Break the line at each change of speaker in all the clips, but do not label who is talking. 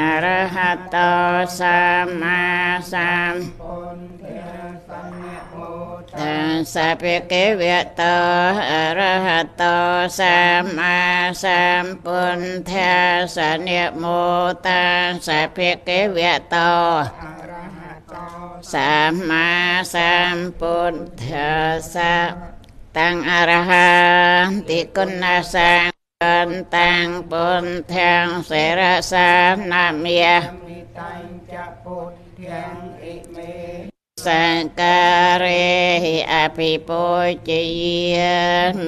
អរហតោសម្មាសម្ពុទ្ធតាសភិកេវតោអរហតោសម្មាសម្ពុទ្ធាសនិមោតាសភិកេវតោសម្មាសម្ពុទ្ធាសតាំងអរហន្តិគុណស ង្ឃតាំងពុទ្ធាសេរសានាមាមិតាំងចពុទ្ធាអិមេសង្ការេអភិពុជយា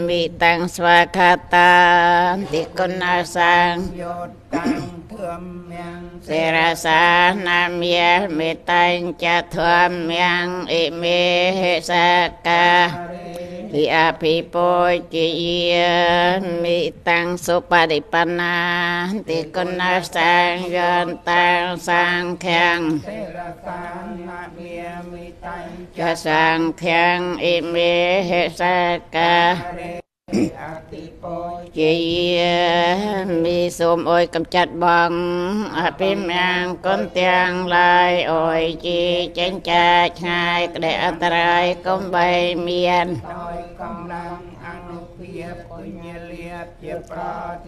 មិតាំងស្វាខតាតិគុណសង្ឃយោតាំងធម្មំសេរសានាមាមិតាំងចធម្មំអិមេសកា វិអភិពុជយាមិតាំងសុបដិបណ្ណាតិគុណសង្ឃយន្តតាំងសង្ឃំសេរសានាមាមិតាំងចសង្ឃំអិមេសកាអតិពោ ជាមីសូមអុយកំចាត់បងអភិមាំងគុនទាំងឡាយអុយជីចេញចាឆ្ងាយក្តីអន្តរាយកំបីមានដោយកំឡាំងអនុភាពពុញ្ញលាភជាប្រ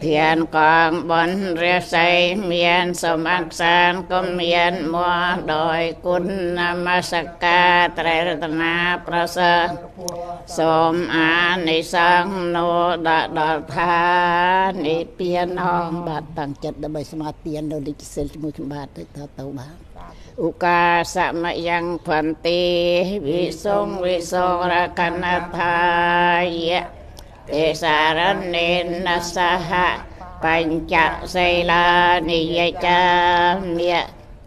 ធានកងបនរស័យមានសំអង្សានក៏មានមកដោយគុណនមស្ការត្រៃរតនាប្រសើរសូមអានិសង្ឃនោដាក់ដល់ថានិព្វានអងបាទតាំងចិត្តដើម្បីសមាទាននៅលិខសិលជាមួយខ្ញុំបាទទៅទៅបាទឧកាសមយ៉ាងភន្តិវិសងវិសងរកណថាយៈទេសារនេនសហបញ្ចសិលានិយចាមិ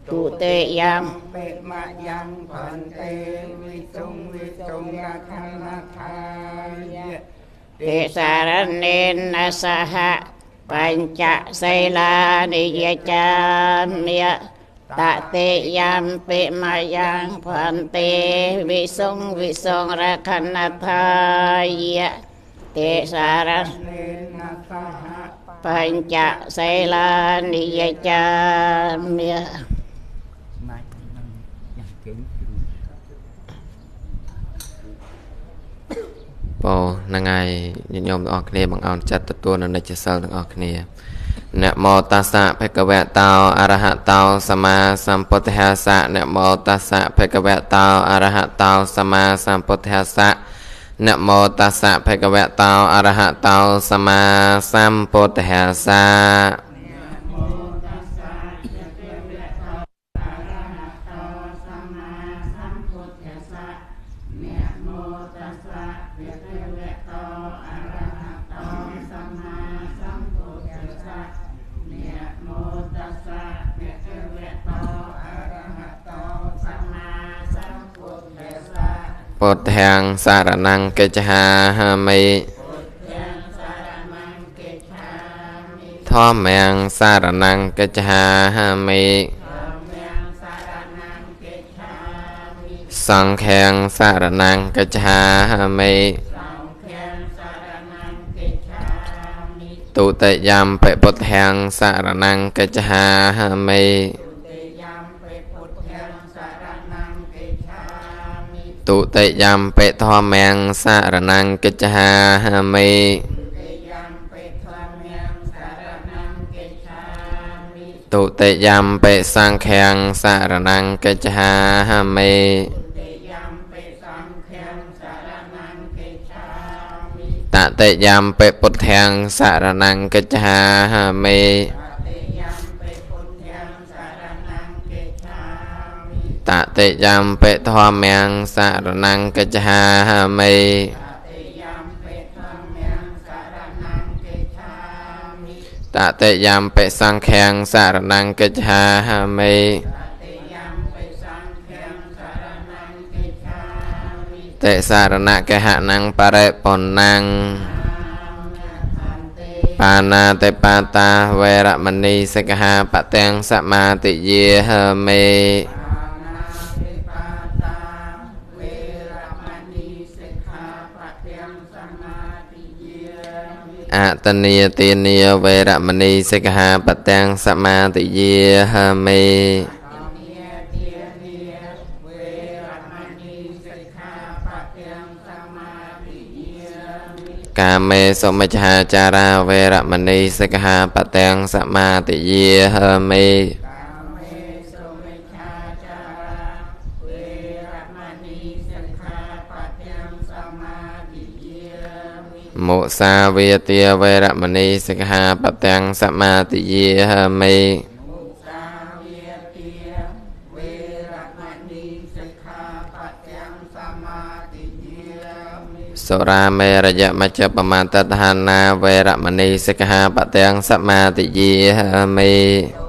ទុតិយ៉ាងបេមយ៉ាងភន្តិវិសងវិសងរកណថាយៈ ទេសារនេនសហបញ្ចសិលានិយចាមិតតិយំពិមយ៉ាងភន្តិវិសងវិសងរខណថាយៈទេសារនេនសហបញ្ចសិលានិយចាមិ
បងហ្នឹងហើយញាតិញោមទាំងអស់គ្នាបង្អោនចិត្តទទួលនៅនិច្ចសិលទាំងអស់គ្នានមោតស្សៈភគវតោអរហតោសម្មាសម្ពុទ្ធស្សៈនមោតស្សៈភគវតោអរហតោសម្មាសម្ពុទ្ធស្សៈនមោតស្សៈភគវតោអរហតោសម្មាសម្ពុទ្ធស្សៈ ពុទ្ធាំសារណង្កិច្ឆាមិធម្មំសារណង្កិច្ឆាមិសង្ឃាំសារណង្កិច្ឆាមិទុតិយំបពុទ្ធាំសារណង្កិច្ឆាមិ ទុតិយំបេធម្មំសារណង្កិច្ឆាមិទុតិយំបេសង្ឃាំសារណង្កិច្ឆាមិតតិយំបេពុទ្ធាំសារណង្កិច្ឆាមិ តតិយំបិធម្មំសារណង្កិច្ឆាមិតតិយំបិសង្ឃាំសារណង្កិច្ឆាមិតិសារណកហណង្បរិបុណ្ណង្បាណាតិបាតាវេរមណីសិក្ខាបទាំងសមាទិយាមេ អតនីទានាវេរមណីសិក្ខាបទាំងសមាទិយាហមេកាមេសុមិច្ឆាចារាវេរមណីសិក្ខាបទាំងសមាទិយាហមេ មុសាវាទាវេរមណីសិក្ខាបទាំងសមាទិយាហមេសុរាមេរយមជ្ជបមន្តតហានាវេរមណីសិក្ខាបទាំងសមាទិយាហមេ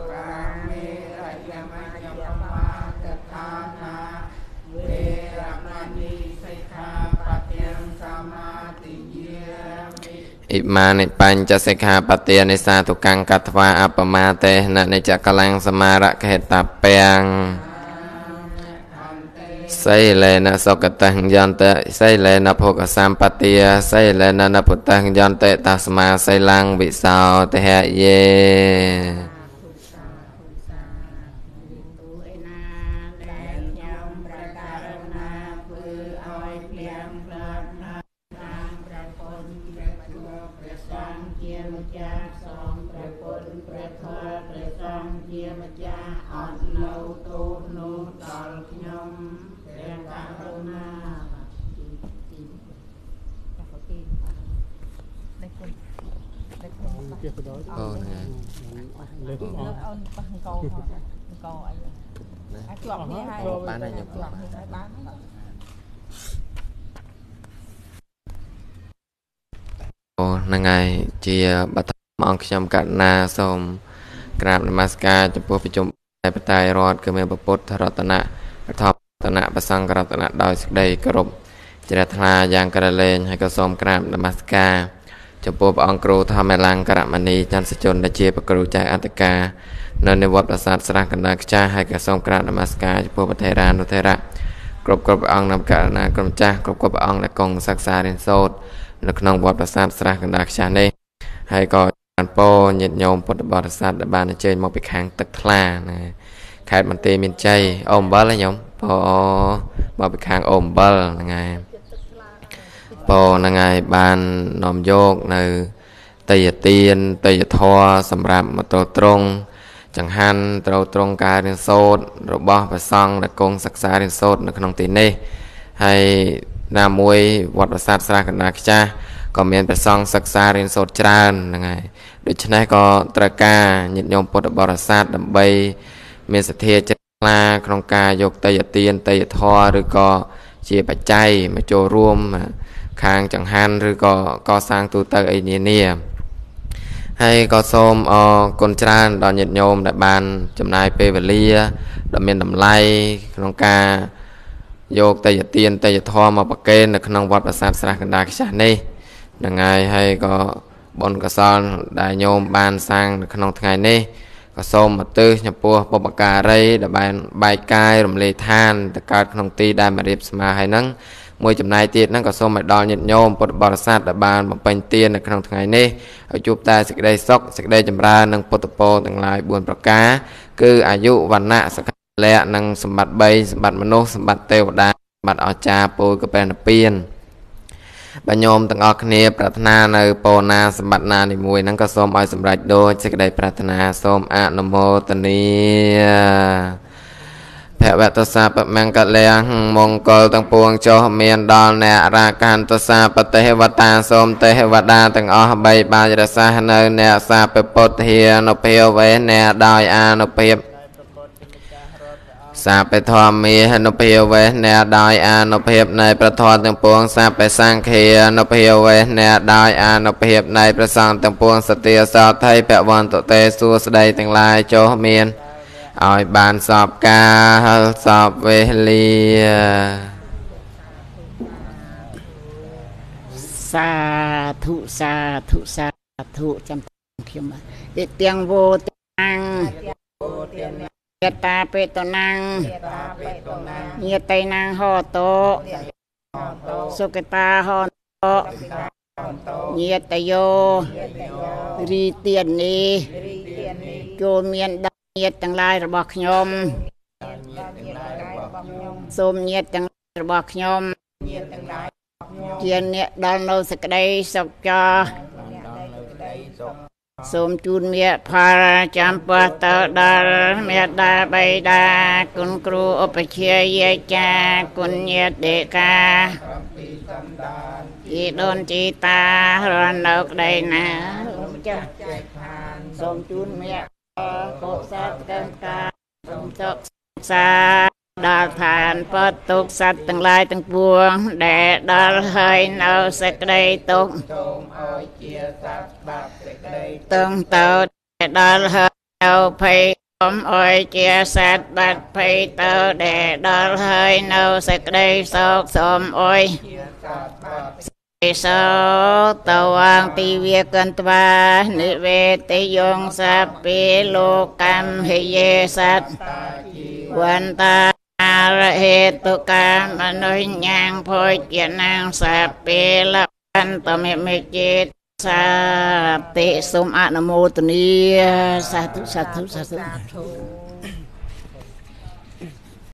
អ៊ិមានិបញ្ចសិក្ខាបទានិសាទុកੰកត្វាអបមាតេណនិចកលាំងសមារកហេតពាំងសីលេនសុគតញ្ញន្តសីលេនភោគសម្បទាសីលេននពុតញ្ញន្តតស្មាសីលੰវិសោទហយេ
ទៀតទៅដល់
អូហ្នឹង
លើកអស់
អូនប៉ះអង្គអង្គអីអាចជាប់នេះហើយ
បានហើយខ្ញុំ
ជាប់នេះហើយបាន
អូហ្នឹងហើយជាបឋមអង្គខ្ញុំកណ្ណាសូមក្រាបនមស្ការចំពោះប្រជុំឯបតៃរដ្ឋគឺមានពពុទ្ធរតនៈបឋមរតនៈប្រសង្ឃរតនៈដោយសេចក្តីគោរពជ្រះថ្លាយ៉ាងក្រលែងហើយក៏សូមក្រាបនមស្ការ ចំពោះព្រះអង្គគ្រូធម្មលង្ករមនីចន្ទសជនដែលជាព្រះគ្រូចៅអត្តកានៅនិវត្តប្រាសាទស្រះកណ្ដាលខ្ចាស់ហើយក៏សូមក្រាបនមស្ការចំពោះប្រធេរានុធេរៈគ្រប់គ្រប់ព្រះអង្គ nam ករណាក្រុមចាស់គ្រប់គ្រប់ព្រះអង្គដែលគង់សិក្សារៀនសូត្រនៅក្នុងវត្តប្រាសាទស្រះកណ្ដាលខ្ចាស់នេះហើយក៏បានពោញាតិញោមពុទ្ធបរិស័ទដែលបានអញ្ជើញមកពីខាងទឹកថ្លាណាខេត្តបន្ទាយមានជ័យអូអំបិលហ៎ញោមពោមកពីខាងអូអំបិលហ្នឹងហើយ ពោហ្នឹងហើយបាននាំយកនៅតយទានតយធរសម្រាប់មកទល់ត្រង់ចង្ហាន់ត្រូវត្រង់ការរៀនសូត្ររបស់ព្រះសង្ឃដែលគង់សិក្សារៀនសូត្រនៅក្នុងទីនេះហើយណាមួយវត្តប្រាសាទស្រះកណ្ដាលខ្ចាស់ក៏មានព្រះសង្ឃសិក្សារៀនសូត្រច្រើនហ្នឹងហើយដូច្នេះក៏ត្រូវការញាតិញោមពុទ្ធបរិស័ទដើម្បី មានសទ្ធាចិត្តខ្លាក្នុងការយកតយទានតយធរឬក៏ ជាបច្ច័យមកចូលរួមខាងចង្ហាន់ឬក៏កសាងទូទៅអីនានាហើយក៏សូមអរគុណច្រើនដល់ញាតិញោមដែលបានចំណាយពេលវេលាដ៏មានតម្លៃក្នុងការយកតេយទានតេយធម៌មកប្រគេននៅក្នុងវត្តប្រាសាទស្រះកណ្ដាលខ្ចាស់នេះហ្នឹងហើយហើយក៏បុណ្យកុសលដែលញោមបានសាងនៅក្នុងថ្ងៃនេះ ក៏សូមឧទ្ទិសចំពោះបុព្វការីដែលបានបែកកាយរំលែកឋានទៅកើតក្នុងទីដែលមករៀបស្មើហើយហ្នឹងមួយចំណែកទៀតហ្នឹងក៏សូមឲ្យដល់ញាតិញោមពុទ្ធបរិស័ទដែលបានបំពេញទាននៅក្នុងថ្ងៃនេះឲ្យជួបតែសេចក្តីសុខសេចក្តីចម្រើននិងពុទ្ធពរទាំងឡាយ4ប្រការគឺអាយុវណ្ណៈសក្តិលៈនិងសម្បត្តិ3សម្បត្តិមនុស្សសម្បត្តិទេវតាសម្បត្តិអស្ចារ្យពោលក៏ពេលនិព្វាន បញ្ញោមទាំងអស់គ្នាប្រាថ្នានៅពោណាសម្បត្តិណានីមួយហ្នឹងក៏សូមឲ្យសម្រេចដូចសេចក្តីប្រាថ្នាសូមអនុមោទនាភវតសាបមង្គលៈមង្គលទាំងពួងចុះមានដល់អ្នករាកាន្តសាបទេវតាសូមទេវតាទាំងអស់បីបាចរសាសនៅអ្នកសាពពុទ្ធានុភាវេអ្នកដោយអានុភាព សាបិធម្មាអនុភាវេអ្នកដោយអានុភាពនៃប្រធមទាំងពួងសាបិសង្ឃាអនុភាវេអ្នកដោយអានុភាពនៃប្រសង្ឃទាំងពួងសទាសោថៃពវន្តទេសួស្ដីទាំងឡាយចុះមានឲ្យបានសពការសពវេលា
សាធុសាធុសាធុចាំខ្ញុំអិទាំងវោតាំង យតាបេតនាងយតៃនាងហោតោសុគតាហោតោញាតយោរីទៀននេះចូលមានដល់ញាតទាំងឡាយរបស់ខ្ញុំសូមញាតទាំងឡាយរបស់ខ្ញុំជាអ្នកដល់នៅសេចក្តីសុខចោ សូមជូនមេផលចាំពោះទៅដល់មេដាបៃតាគុណគ្រូឧបជាយាចាគុណញាតិដេកាជីដូនជីតារស់នៅក្តីណាចាស់សូមជូនមេកុសលកម្មការសូមសុខសាដល់ឋានពតទុកសត្វទាំងឡាយទាំងពួងដែលដល់ហើយនៅសេចក្តីទុកសូមឲ្យជាសត្វបាបសេចក្តី ទឹងទៅដែលដល់ហើយនៅភ័យសូមឲ្យជាសត្វបាត់ភ័យទៅដែលដល់ហើយនៅសេចក្តីសោកសូមអុយជាសត្វបាត់សោតវាងទីវាកន្ត្វានិវេតយងសាពេលោកកម្មហិយេសត្វវន្តារហេតុកាមនុញ្ញងភោជនាងសាពេលបន្តមេមេចេត សាតិសូមអនុមោទនាសាធុសាធុសាធុ